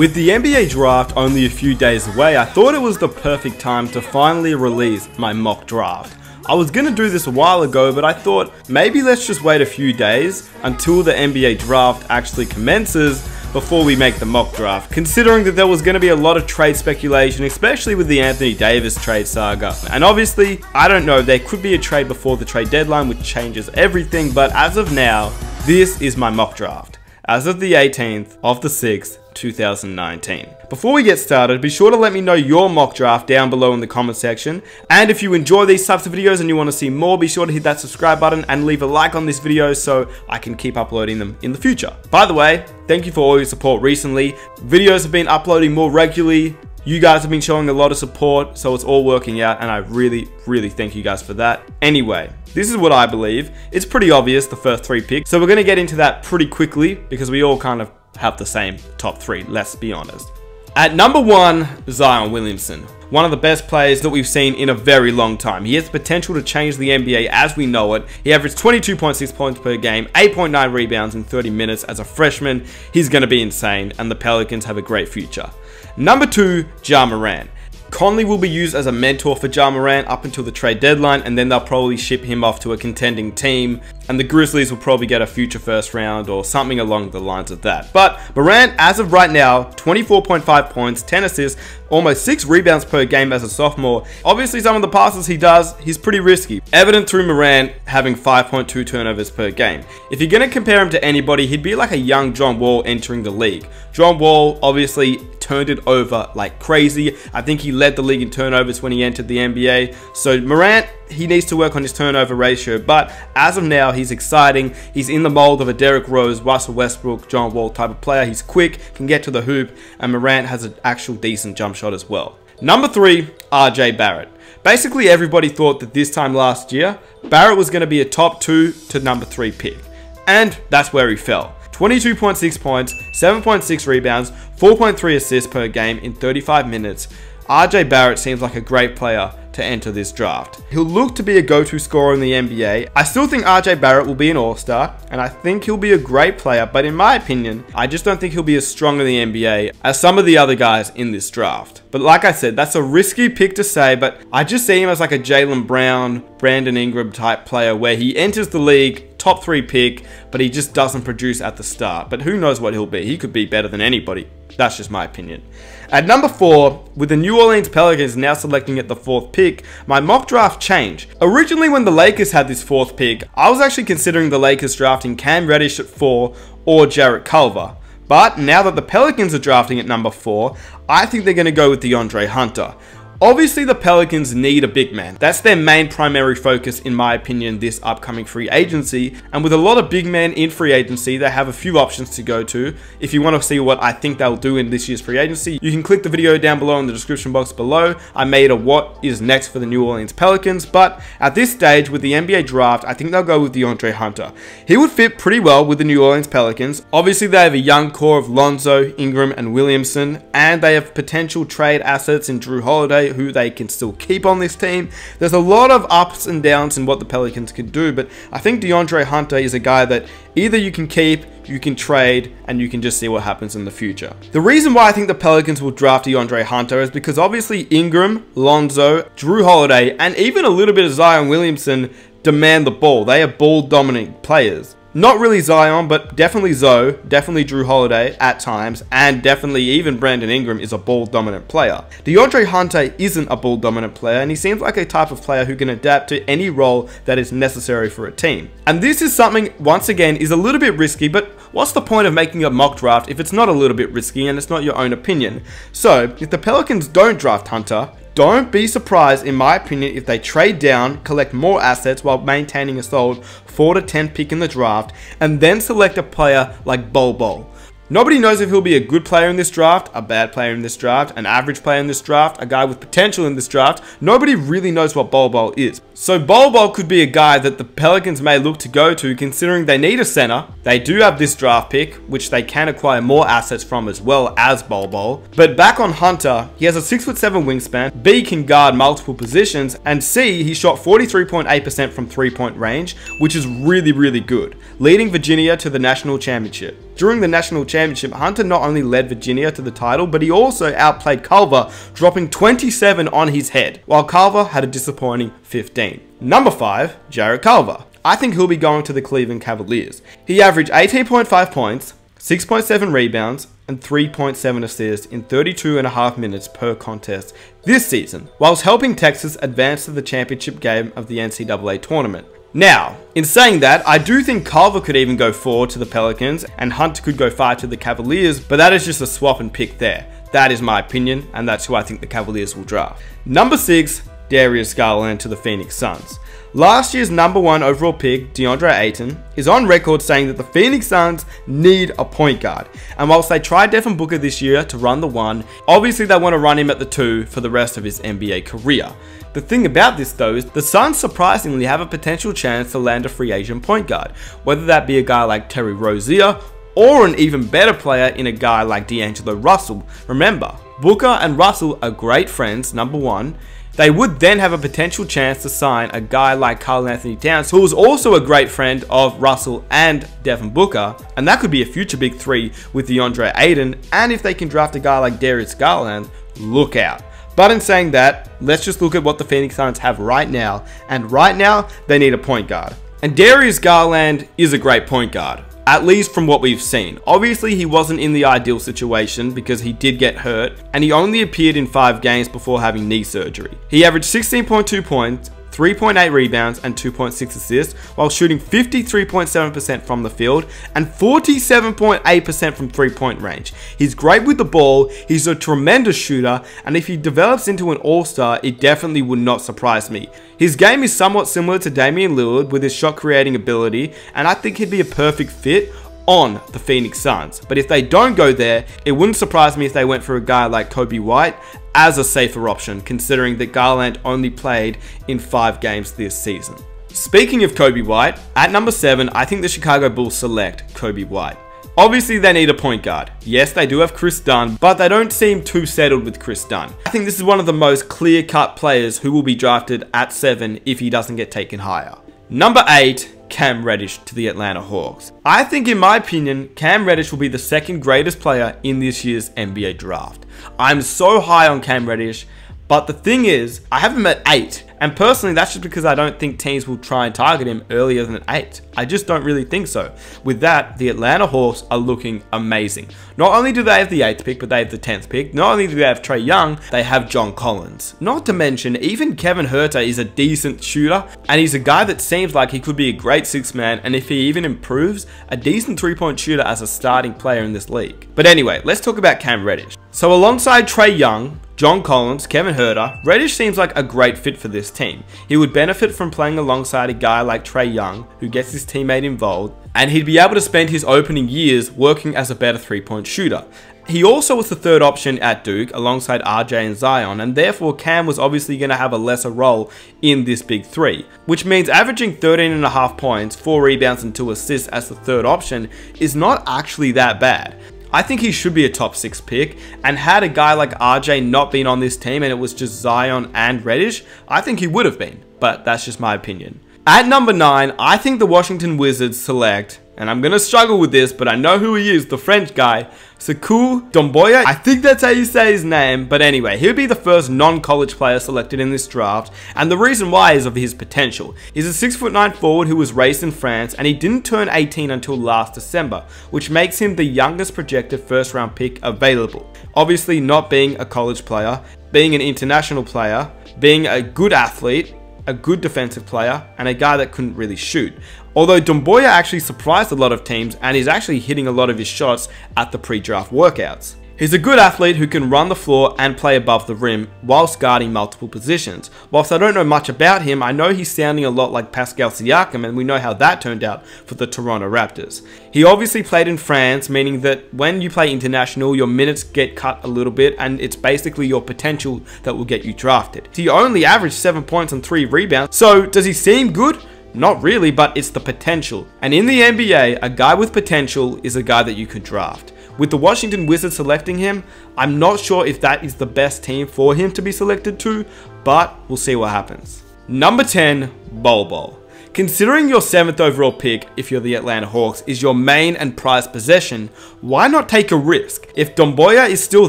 With the NBA draft only a few days away, I thought it was the perfect time to finally release my mock draft. I was gonna do this a while ago, but I thought maybe let's just wait a few days until the NBA draft actually commences before we make the mock draft, considering that there was going to be a lot of trade speculation, especially with the Anthony Davis trade saga. And obviously, I don't know, there could be a trade before the trade deadline, which changes everything, but as of now, this is my mock draft. As of the 18th of the 6th, 2019. Before we get started, be sure to let me know your mock draft down below in the comment section. And if you enjoy these types of videos and you want to see more, be sure to hit that subscribe button and leave a like on this video so I can keep uploading them in the future. By the way, thank you for all your support recently. Videos have been uploading more regularly. You guys have been showing a lot of support, so it's all working out, and I really, really thank you guys for that. Anyway, this is what I believe. It's pretty obvious, the first three picks, so we're going to get into that pretty quickly, because we all kind of have the same top three, let's be honest. At number one, Zion Williamson. One of the best players that we've seen in a very long time. He has the potential to change the NBA as we know it. He averaged 22.6 points per game, 8.9 rebounds in 30 minutes as a freshman. He's going to be insane, and the Pelicans have a great future. Number two, Ja Morant. Conley will be used as a mentor for Ja Morant up until the trade deadline, and then they'll probably ship him off to a contending team, and the Grizzlies will probably get a future first round or something along the lines of that. But Morant, as of right now, 24.5 points, 10 assists, almost 6 rebounds per game as a sophomore. Obviously, some of the passes he does, he's pretty risky. Evident through Morant having 5.2 turnovers per game. If you're going to compare him to anybody, he'd be like a young John Wall entering the league. John Wall, obviously, turned it over like crazy. I think he led the league in turnovers when he entered the NBA. So Morant, he needs to work on his turnover ratio, but as of now, he's exciting. He's in the mold of a Derrick Rose, Russell Westbrook, John Wall type of player. He's quick, can get to the hoop, and Morant has an actual decent jump shot as well. Number three, RJ Barrett. Basically, everybody thought that this time last year, Barrett was going to be a top two to number three pick. And that's where he fell. 22.6 points, 7.6 rebounds, 4.3 assists per game in 35 minutes. RJ Barrett seems like a great player to enter this draft. He'll look to be a go-to scorer in the NBA. I still think RJ Barrett will be an all-star, and I think he'll be a great player, but in my opinion, I just don't think he'll be as strong in the NBA as some of the other guys in this draft. But like I said, that's a risky pick to say, but I just see him as like a Jaylen Brown, Brandon Ingram type player where he enters the league, top three pick, but he just doesn't produce at the start. But who knows what he'll be? He could be better than anybody. That's just my opinion. At number four, with the New Orleans Pelicans now selecting at the fourth pick, my mock draft changed. Originally, when the Lakers had this fourth pick, I was actually considering the Lakers drafting Cam Reddish at four or Jarrett Culver. But now that the Pelicans are drafting at number four, I think they're going to go with DeAndre Hunter. Obviously, the Pelicans need a big man. That's their main primary focus, in my opinion, this upcoming free agency. And with a lot of big men in free agency, they have a few options to go to. If you want to see what I think they'll do in this year's free agency, you can click the video down below in the description box below. I made a what is next for the New Orleans Pelicans, but at this stage, with the NBA draft, I think they'll go with DeAndre Hunter. He would fit pretty well with the New Orleans Pelicans. Obviously, they have a young core of Lonzo, Ingram, and Williamson, and they have potential trade assets in Jrue Holiday, who they can still keep on this team. There's a lot of ups and downs in what the Pelicans can do, but I think DeAndre Hunter is a guy that either you can keep, you can trade, and you can just see what happens in the future. The reason why I think the Pelicans will draft DeAndre Hunter is because obviously Ingram, Lonzo, Jrue Holiday, and even a little bit of Zion Williamson demand the ball. They are ball dominant players. Not really Zion, but definitely Zoe, definitely Jrue Holiday at times, and definitely even Brandon Ingram is a ball dominant player. DeAndre Hunter isn't a ball dominant player, and he seems like a type of player who can adapt to any role that is necessary for a team. And this is something, once again, is a little bit risky, but what's the point of making a mock draft if it's not a little bit risky and it's not your own opinion? So, if the Pelicans don't draft Hunter, don't be surprised, in my opinion, if they trade down, collect more assets while maintaining a solid 4 to 10 pick in the draft, and then select a player like Bol Bol. Nobody knows if he'll be a good player in this draft, a bad player in this draft, an average player in this draft, a guy with potential in this draft. Nobody really knows what Bol Bol is. So Bol Bol could be a guy that the Pelicans may look to go to considering they need a center. They do have this draft pick, which they can acquire more assets from as well as Bol Bol. But back on Hunter, he has a 6'7 wingspan, B can guard multiple positions, and C, he shot 43.8% from three point range, which is really, really good, leading Virginia to the national championship. During the national championship, Hunter not only led Virginia to the title, but he also outplayed Culver, dropping 27 on his head, while Culver had a disappointing 15. Number 5, Jarrett Culver. I think he'll be going to the Cleveland Cavaliers. He averaged 18.5 points, 6.7 rebounds, and 3.7 assists in 32.5 minutes per contest this season, whilst helping Texas advance to the championship game of the NCAA tournament. Now, in saying that, I do think Culver could even go 4 to the Pelicans and Hunt could go 5 to the Cavaliers, but that is just a swap and pick there. That is my opinion, and that's who I think the Cavaliers will draft. Number 6, Darius Garland to the Phoenix Suns. Last year's number one overall pick, DeAndre Ayton, is on record saying that the Phoenix Suns need a point guard. And whilst they tried Devin Booker this year to run the one, obviously they want to run him at the two for the rest of his NBA career. The thing about this though is the Suns surprisingly have a potential chance to land a free agent point guard, whether that be a guy like Terry Rozier or an even better player in a guy like D'Angelo Russell. Remember, Booker and Russell are great friends, number one, they would then have a potential chance to sign a guy like Karl-Anthony Towns, who is also a great friend of Russell and Devin Booker, and that could be a future big three with DeAndre Ayton, and if they can draft a guy like Darius Garland, look out. But in saying that, let's just look at what the Phoenix Suns have right now, and right now, they need a point guard. And Darius Garland is a great point guard at least from what we've seen. Obviously, he wasn't in the ideal situation because he did get hurt, and he only appeared in 5 games before having knee surgery. He averaged 16.2 points, 3.8 rebounds and 2.6 assists while shooting 53.7% from the field and 47.8% from three point range. He's great with the ball, he's a tremendous shooter, and if he develops into an all star, it definitely would not surprise me. His game is somewhat similar to Damian Lillard with his shot creating ability, and I think he'd be a perfect fit on the Phoenix Suns. But if they don't go there, it wouldn't surprise me if they went for a guy like Coby White as a safer option, considering that Garland only played in five games this season. Speaking of Coby White, at number 7, I think the Chicago Bulls select Coby White. Obviously, they need a point guard. Yes, they do have Kris Dunn, but they don't seem too settled with Kris Dunn. I think this is one of the most clear-cut players who will be drafted at 7 if he doesn't get taken higher. Number 8, Cam Reddish to the Atlanta Hawks. I think in my opinion, Cam Reddish will be the second greatest player in this year's NBA draft. I'm so high on Cam Reddish, but the thing is, I have him at 8, and personally, that's just because I don't think teams will try and target him earlier than 8. I just don't really think so. With that, the Atlanta Hawks are looking amazing. Not only do they have the 8th pick, but they have the 10th pick. Not only do they have Trae Young, they have John Collins. Not to mention, even Kevin Huerter is a decent shooter, and he's a guy that seems like he could be a great 6 man, and if he even improves, a decent 3 point shooter as a starting player in this league. But anyway, let's talk about Cam Reddish. So alongside Trae Young, John Collins, Kevin Huerter, Reddish seems like a great fit for this team. He would benefit from playing alongside a guy like Trae Young, who gets his teammate involved, and he'd be able to spend his opening years working as a better three-point shooter. He also was the third option at Duke alongside RJ and Zion, and therefore Cam was obviously going to have a lesser role in this big three, which means averaging 13.5 points, 4 rebounds, and 2 assists as the third option is not actually that bad. I think he should be a top six pick. And had a guy like RJ not been on this team and it was just Zion and Reddish, I think he would have been. But that's just my opinion. At number nine, I think the Washington Wizards select and I'm gonna struggle with this, but I know who he is, the French guy, Sekou Doumbouya. I think that's how you say his name, but anyway, he'll be the first non-college player selected in this draft, and the reason why is of his potential. He's a 6'9 forward who was raised in France, and he didn't turn 18 until last December, which makes him the youngest projected first round pick available. Obviously not being a college player, being an international player, being a good athlete, a good defensive player, and a guy that couldn't really shoot. Although Doumbouya actually surprised a lot of teams and is actually hitting a lot of his shots at the pre-draft workouts. He's a good athlete who can run the floor and play above the rim whilst guarding multiple positions. Whilst I don't know much about him, I know he's sounding a lot like Pascal Siakam and we know how that turned out for the Toronto Raptors. He obviously played in France, meaning that when you play international, your minutes get cut a little bit and it's basically your potential that will get you drafted. He only averaged 7 points and 3 rebounds, so does he seem good? Not really, but it's the potential. And in the NBA, a guy with potential is a guy that you could draft. With the Washington Wizards selecting him, I'm not sure if that is the best team for him to be selected to, but we'll see what happens. Number 10, Bol Bol. Considering your 7th overall pick, if you're the Atlanta Hawks, is your main and prized possession, why not take a risk? If Doumbouya is still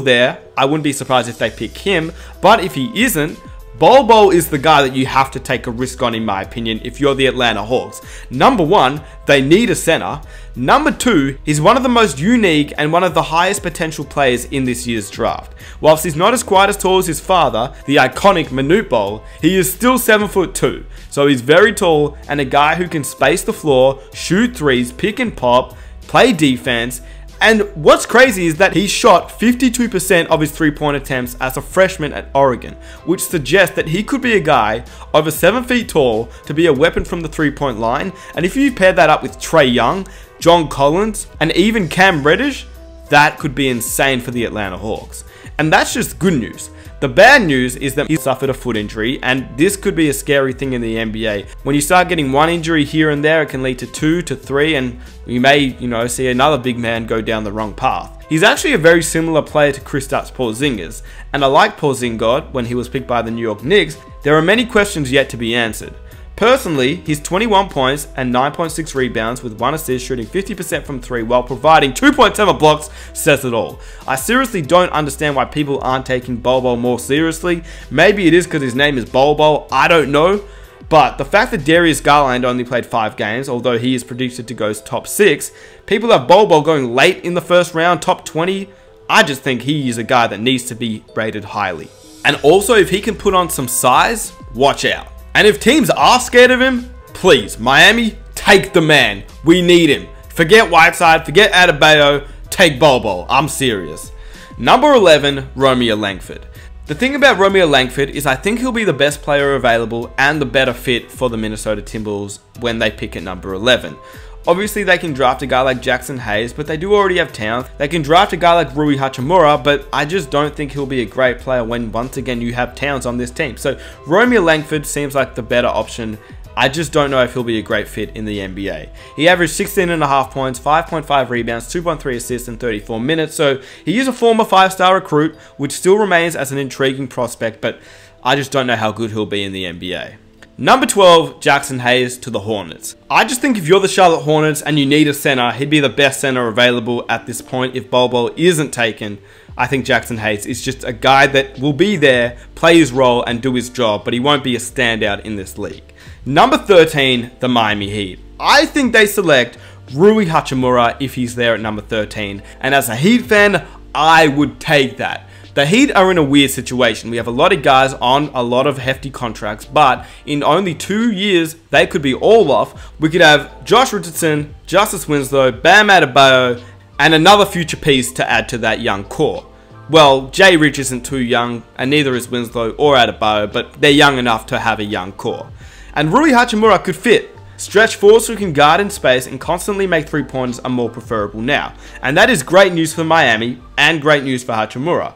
there, I wouldn't be surprised if they pick him, but if he isn't, Bol Bol is the guy that you have to take a risk on in my opinion if you're the Atlanta Hawks. Number one, they need a center. Number two, he's one of the most unique and one of the highest potential players in this year's draft. Whilst he's not as quite as tall as his father, the iconic Manute Bol, he is still 7 foot 2. So he's very tall and a guy who can space the floor, shoot threes, pick and pop, play defense, and what's crazy is that he shot 52% of his three-point attempts as a freshman at Oregon, which suggests that he could be a guy over 7 feet tall to be a weapon from the three-point line. And if you pair that up with Trae Young, John Collins, and even Cam Reddish, that could be insane for the Atlanta Hawks. And that's just good news. The bad news is that he suffered a foot injury, and this could be a scary thing in the NBA. When you start getting one injury here and there, it can lead to two to three, and you may, you know, see another big man go down the wrong path. He's actually a very similar player to Kristaps Porzingis, and I like Porzingis when he was picked by the New York Knicks. There are many questions yet to be answered. Personally, his 21 points and 9.6 rebounds with 1 assist shooting 50% from 3 while providing 2.7 blocks says it all. I seriously don't understand why people aren't taking Bol more seriously. Maybe it is because his name is Bol, I don't know. But the fact that Darius Garland only played 5 games, although he is predicted to go top 6, people have Bol going late in the first round, top 20. I just think he is a guy that needs to be rated highly. And also, if he can put on some size, watch out. And if teams are scared of him, please, Miami, take the man. We need him. Forget Whiteside, forget Adebayo, take Bol. I'm serious. Number 11, Romeo Langford. The thing about Romeo Langford is I think he'll be the best player available and the better fit for the Minnesota Timberwolves when they pick at number 11. Obviously, they can draft a guy like Jaxson Hayes, but they do already have Towns. They can draft a guy like Rui Hachimura, but I just don't think he'll be a great player when, once again, you have Towns on this team. So, Romeo Langford seems like the better option. I just don't know if he'll be a great fit in the NBA. He averaged 16.5 points, 5.5 rebounds, 2.3 assists in 34 minutes, so he is a former 5-star recruit, which still remains as an intriguing prospect, but I just don't know how good he'll be in the NBA. Number 12, Jaxson Hayes to the Hornets. I just think if you're the Charlotte Hornets and you need a center, he'd be the best center available at this point if Bol Bol isn't taken. I think Jaxson Hayes is just a guy that will be there, play his role and do his job, but he won't be a standout in this league. Number 13, the Miami Heat. I think they select Rui Hachimura if he's there at number 13, and as a Heat fan, I would take that. The Heat are in a weird situation. We have a lot of guys on a lot of hefty contracts, but in only two years, they could be all off. We could have Josh Richardson, Justice Winslow, Bam Adebayo, and another future piece to add to that young core. Well, Jay Rich isn't too young, and neither is Winslow or Adebayo, but they're young enough to have a young core. And Rui Hachimura could fit. Stretch forwards who can guard in space and constantly make three pointers are more preferable now. And that is great news for Miami and great news for Hachimura.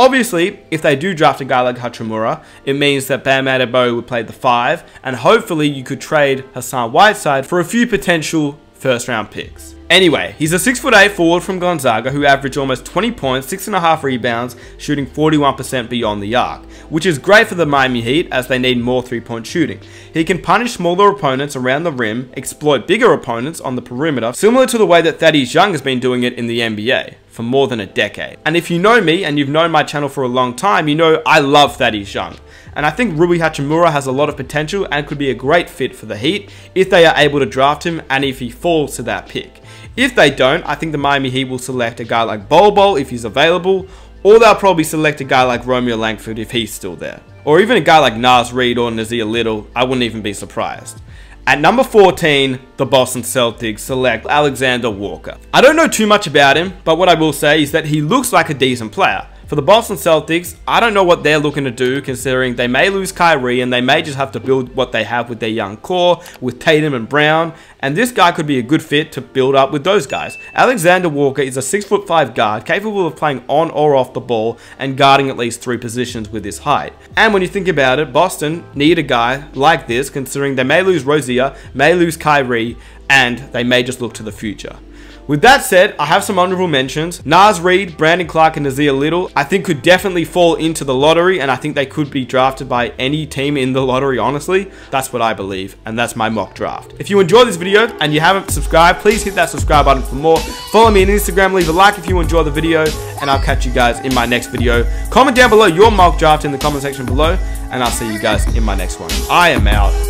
Obviously, if they do draft a guy like Hachimura, it means that Bam Adebayo would play the 5, and hopefully you could trade Hassan Whiteside for a few potential first round picks. Anyway, he's a 6'8 forward from Gonzaga who averaged almost 20 points, 6.5 rebounds, shooting 41% beyond the arc, which is great for the Miami Heat as they need more 3 point shooting. He can punish smaller opponents around the rim, exploit bigger opponents on the perimeter, similar to the way that Thaddeus Young has been doing it in the NBA for more than a decade. And if you know me and you've known my channel for a long time, you know I love Thaddeus Young. And I think Rui Hachimura has a lot of potential and could be a great fit for the Heat if they are able to draft him and if he falls to that pick. If they don't, I think the Miami Heat will select a guy like Bol Bol if he's available, or they'll probably select a guy like Romeo Langford if he's still there. Or even a guy like Naz Reid or Nassir Little, I wouldn't even be surprised. At number 14, the Boston Celtics select Alexander Walker. I don't know too much about him, but what I will say is that he looks like a decent player. For the Boston Celtics, I don't know what they're looking to do considering they may lose Kyrie and they may just have to build what they have with their young core, with Tatum and Brown, and this guy could be a good fit to build up with those guys. Alexander Walker is a 6'5 guard capable of playing on or off the ball and guarding at least three positions with his height. And when you think about it, Boston need a guy like this considering they may lose Rozier, may lose Kyrie, and they may just look to the future. With that said, I have some honorable mentions. Naz Reid, Brandon Clarke, and Nassir Little, I think could definitely fall into the lottery, and I think they could be drafted by any team in the lottery, honestly. That's what I believe, and that's my mock draft. If you enjoyed this video and you haven't subscribed, please hit that subscribe button for more. Follow me on Instagram, leave a like if you enjoy the video, and I'll catch you guys in my next video. Comment down below your mock draft in the comment section below, and I'll see you guys in my next one. I am out.